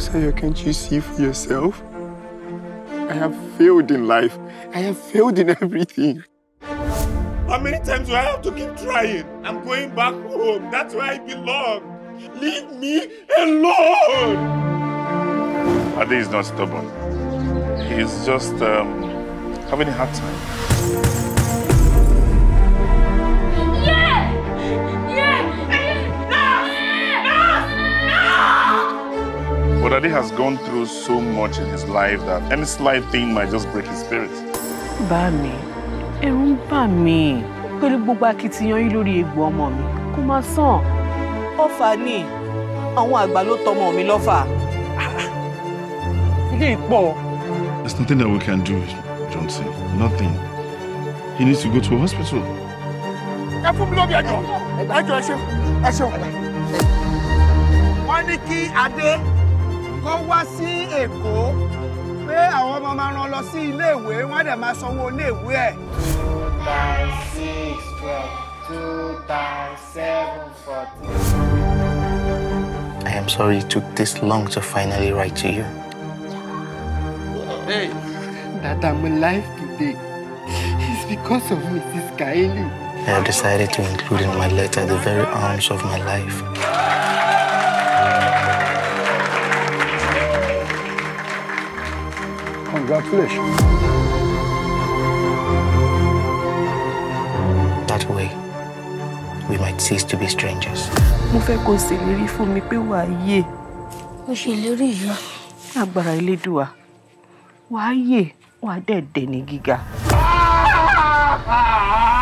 Busayo, can't you see for yourself? I have failed in life. I have failed in everything. How many times do I have to keep trying? I'm going back home. That's where I belong. Leave me alone! Ade is not stubborn. He's just um, having a hard time. But Ade has gone through so much in his life that any slight thing might just break his spirit. bá mi ẹ̀rù ń bà mí pẹ̀lú gbogbo akitiyan yín lórí egbò ọmọ mi kó má sàn. ọfà ni àwọn àgbà ló tọmọ mi lọ́fà. ilé ìpọ̀. There's nothing that we can do, Johnson. Nothing. He needs to go to a hospital. Ẹ fún mi lóbi ẹjọ́. Ẹjọ́ ẹ ṣeun. Ẹ ṣeun. wọ́n ní kí adé kó wá sí èkó pé àwọn ọmọ máa rán lọ sí iléèwé wọ́n dẹ̀ máa sanwó iléèwé ẹ̀. times six twelve two times seven fourteen. I am sorry it took this long to finally write to you. Hey, that I'm alive today is because of Mrs. Kaeli. I have decided to include in my letter the very arms of my life. Congratulations. That way, we might cease to be strangers. mo fẹ́ kó ṣèlérí fún mi pé wàá yè mo ṣèlérí ìyá. agbára elédùà wàá yè wàá dẹ̀ dẹ̀ ní gíga. Ah!